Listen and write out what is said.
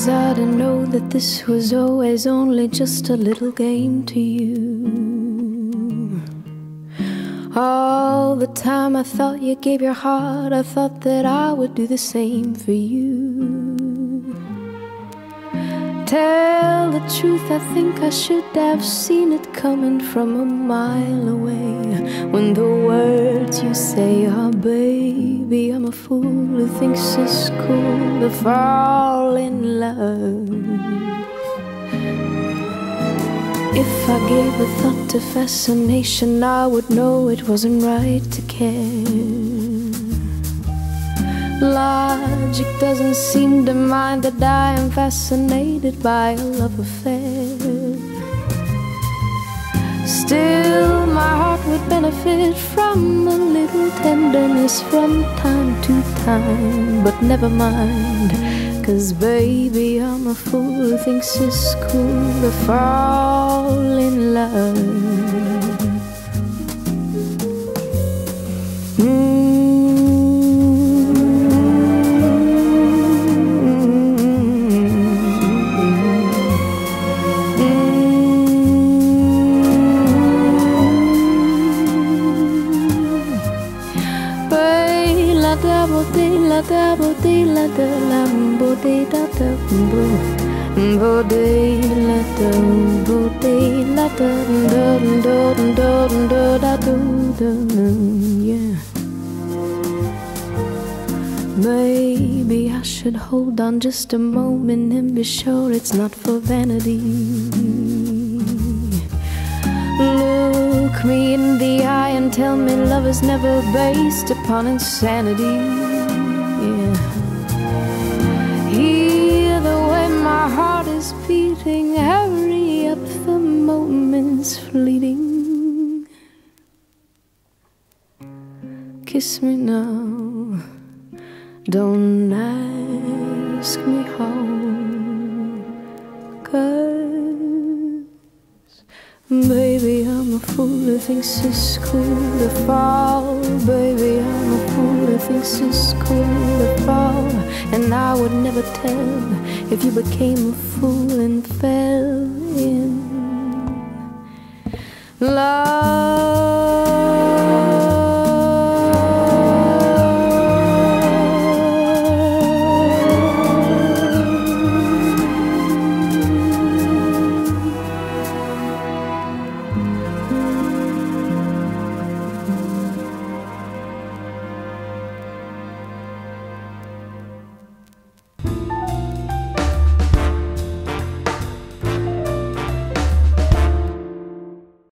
was I to know that this was always only just a little game to you? All the time I thought you gave your heart, I thought that I would do the same for you. Tell the truth, I think I should have seen it coming from a mile away. When the words you say are, baby, a fool who thinks it's cool to fall in love. If I gave a thought to fascination, I would know it wasn't right to care. Logic doesn't seem to mind that I am fascinated by a love affair. Still, my heart would benefit from a tenderness from time to time. But never mind, cause baby, I'm a fool who thinks it's cool to fall in love. Da bo de la da la bo de da da bo bo de la da bo de la da da da da da da da da Maybe I should hold on just a moment and be sure it's not for vanity. Look me in the eye and tell me love is never based upon insanity. Yeah. Hear the way my heart is beating, hurry up, the moment's fleeting. Kiss me now, don't ask me how, cause baby, I'm a fool who thinks it's cool to fall. Baby, I'm a fool who thinks it's cool to fall, and I would never tell if you became a fool and fell in love.